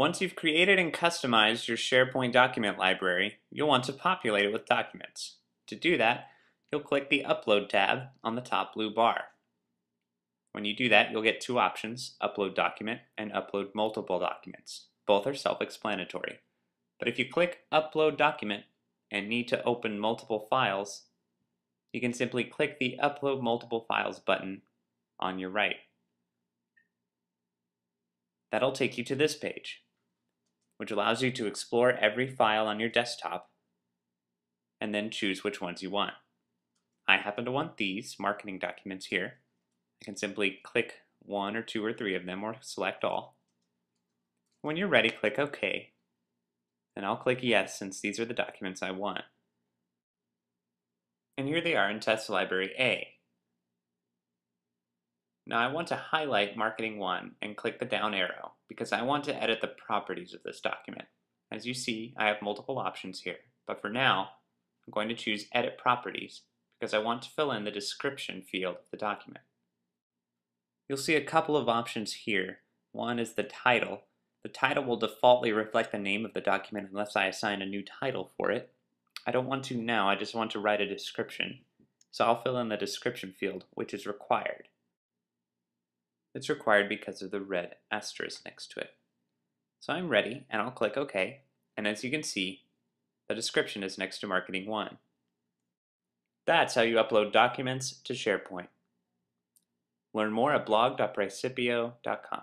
Once you've created and customized your SharePoint document library, you'll want to populate it with documents. To do that, you'll click the Upload tab on the top blue bar. When you do that, you'll get two options, Upload Document and Upload Multiple Documents. Both are self-explanatory. But if you click Upload Document and need to open multiple files, you can simply click the Upload Multiple Files button on your right. That'll take you to this page, which allows you to explore every file on your desktop and then choose which ones you want. I happen to want these marketing documents here. I can simply click one or two or three of them or select all. When you're ready, click OK. And I'll click Yes since these are the documents I want. And here they are in Test Library A. Now I want to highlight Marketing 1 and click the down arrow because I want to edit the properties of this document. As you see, I have multiple options here, but for now, I'm going to choose Edit Properties because I want to fill in the description field of the document. You'll see a couple of options here. One is the title. The title will defaultly reflect the name of the document unless I assign a new title for it. I don't want to now, I just want to write a description. So I'll fill in the description field, which is required. It's required because of the red asterisk next to it. So I'm ready, and I'll click OK, and as you can see, the description is next to Marketing 1. That's how you upload documents to SharePoint. Learn more at blog.praecipio.com.